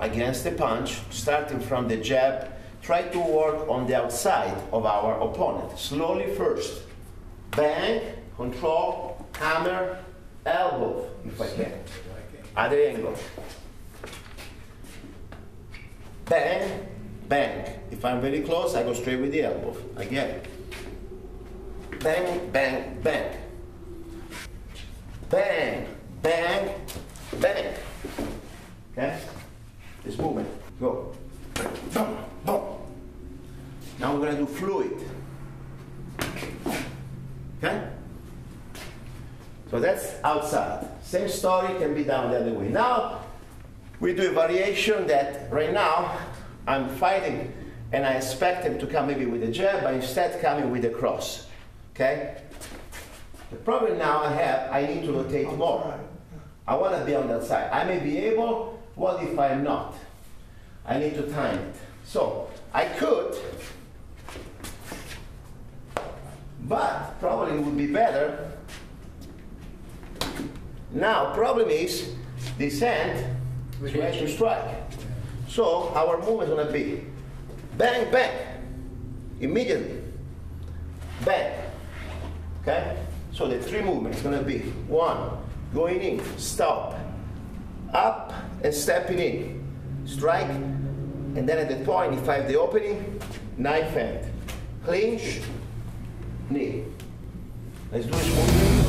against the punch, starting from the jab. Try to work on the outside of our opponent. Slowly first. Bang, control, hammer, elbow, if I can. Other angle. Bang, bang. If I'm very close, I go straight with the elbow. Again. Bang, bang. Bang, bang, bang. Okay? This movement. Go. Boom, boom. Now we're gonna do fluid. Okay? So that's outside. Same story can be done the other way. Now we do a variation that right now I'm fighting and I expect him to come maybe with a jab, but instead coming with a cross. Okay? The problem now I have, I need to rotate more. I want to be on that side. I may be able, what if I'm not? I need to time it. So I could, but probably it would be better. Now, problem is this hand is ready to strike. So our move is going to be bang, bang, immediately, bang. Okay? So the three movements going to be one, going in, stop, up and stepping in, strike, and then at the point, if I have the opening, knife hand, clinch, knee. Let's do this.